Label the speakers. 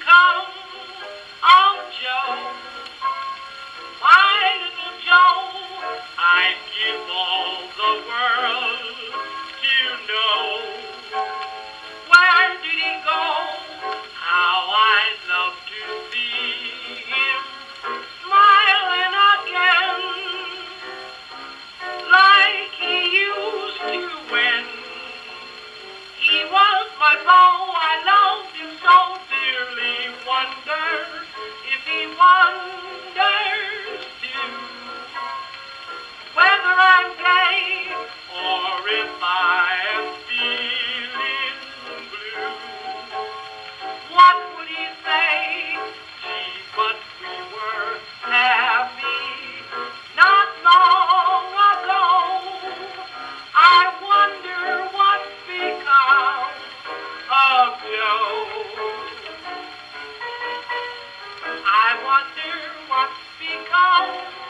Speaker 1: come. Thank you.